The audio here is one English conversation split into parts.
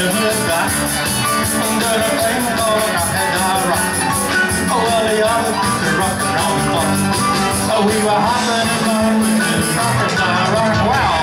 And I rock Oh well the other rockin' we were hoppin' and bumpin' and rockin' and rock Wow.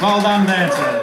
Oh, well done, dancers.